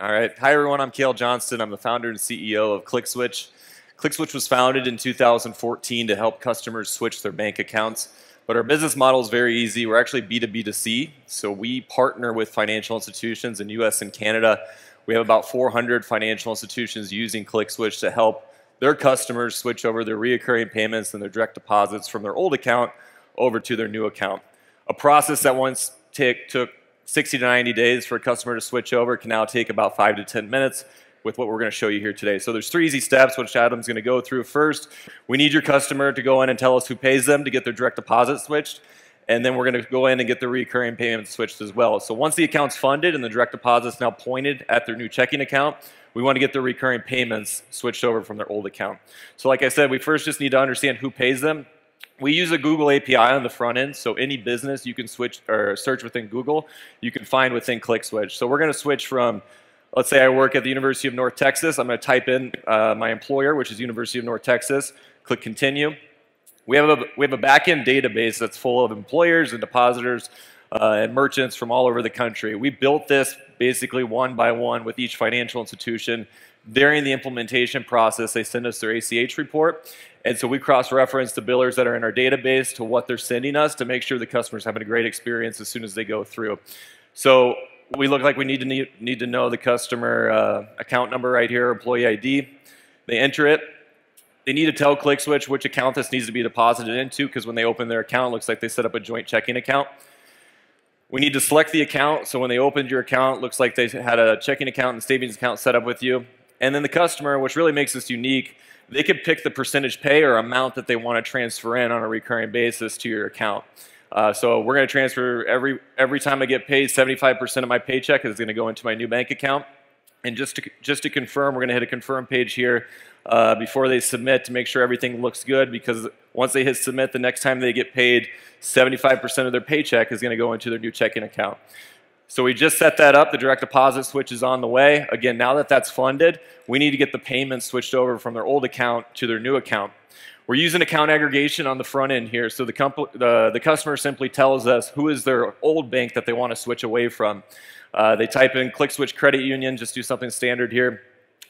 All right. Hi, everyone. I'm Cale Johnston. I'm the founder and CEO of ClickSwitch. ClickSwitch was founded in 2014 to help customers switch their bank accounts. But our business model is very easy. We're actually B2B2C. So we partner with financial institutions in US and Canada. We have about 400 financial institutions using ClickSwitch to help their customers switch over their reoccurring payments and their direct deposits from their old account over to their new account. A process that once took 60 to 90 days for a customer to switch over can now take about 5 to 10 minutes with what we're going to show you here today. So there's three easy steps which Adam's going to go through. First, we need your customer to go in and tell us who pays them to get their direct deposit switched. And then we're going to go in and get the recurring payment switched as well. So once the account's funded and the direct deposit's now pointed at their new checking account, we want to get the recurring payments switched over from their old account. So like I said, we first just need to understand who pays them we use a Google API on the front end, so any business you can switch or search within Google, you can find within ClickSwitch. So we're going to switch from, let's say I work at the University of North Texas. I'm going to type in uh, my employer, which is University of North Texas. Click Continue. We have a we have a backend database that's full of employers and depositors uh, and merchants from all over the country. We built this basically one by one with each financial institution. During the implementation process, they send us their ACH report, and so we cross-reference the billers that are in our database to what they're sending us to make sure the customer's having a great experience as soon as they go through. So we look like we need to need, need to know the customer uh, account number right here, employee ID. They enter it. They need to tell ClickSwitch which account this needs to be deposited into because when they open their account, it looks like they set up a joint checking account. We need to select the account. So when they opened your account, looks like they had a checking account and savings account set up with you. And then the customer, which really makes this unique, they could pick the percentage pay or amount that they want to transfer in on a recurring basis to your account. Uh, so we're going to transfer every every time I get paid, 75% of my paycheck is going to go into my new bank account. And just to just to confirm, we're going to hit a confirm page here uh, before they submit to make sure everything looks good. Because once they hit submit, the next time they get paid, 75% of their paycheck is going to go into their new checking account. So we just set that up. The direct deposit switch is on the way. Again, now that that's funded, we need to get the payments switched over from their old account to their new account. We're using account aggregation on the front end here. So the, the, the customer simply tells us who is their old bank that they want to switch away from. Uh, they type in ClickSwitch Credit Union, just do something standard here.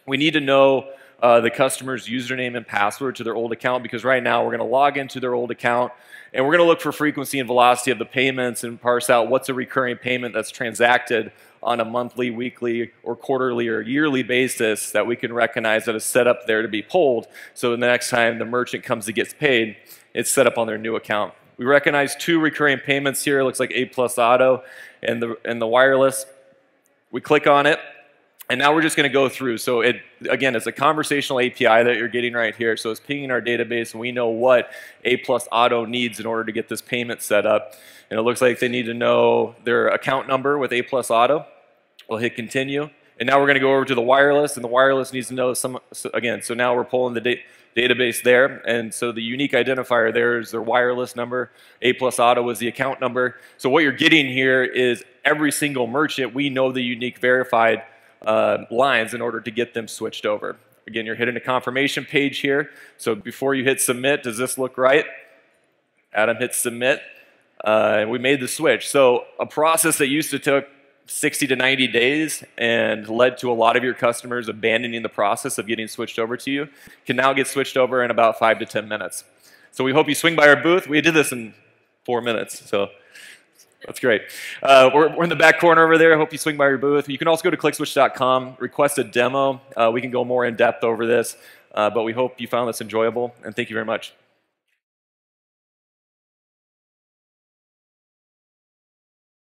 We need to know uh, the customer's username and password to their old account because right now we're going to log into their old account and we're going to look for frequency and velocity of the payments and parse out what's a recurring payment that's transacted on a monthly, weekly, or quarterly or yearly basis that we can recognize that is set up there to be pulled. So the next time the merchant comes to get paid, it's set up on their new account. We recognize two recurring payments here. It looks like A plus auto and the, and the wireless. We click on it. And now we're just going to go through. So it again, it's a conversational API that you're getting right here. So it's pinging our database, and we know what A plus Auto needs in order to get this payment set up. And it looks like they need to know their account number with A plus Auto. We'll hit continue. And now we're going to go over to the wireless, and the wireless needs to know some, so again, so now we're pulling the da database there. And so the unique identifier there is their wireless number. A plus auto is the account number. So what you're getting here is every single merchant, we know the unique verified uh, lines in order to get them switched over. Again, you're hitting a confirmation page here. So before you hit submit, does this look right? Adam hits submit, uh, and we made the switch. So a process that used to take 60 to 90 days and led to a lot of your customers abandoning the process of getting switched over to you can now get switched over in about five to 10 minutes. So we hope you swing by our booth. We did this in four minutes. So that's great. Uh, we're, we're, in the back corner over there. I hope you swing by your booth. You can also go to clickswitch.com, request a demo. Uh, we can go more in depth over this, uh, but we hope you found this enjoyable, and thank you very much.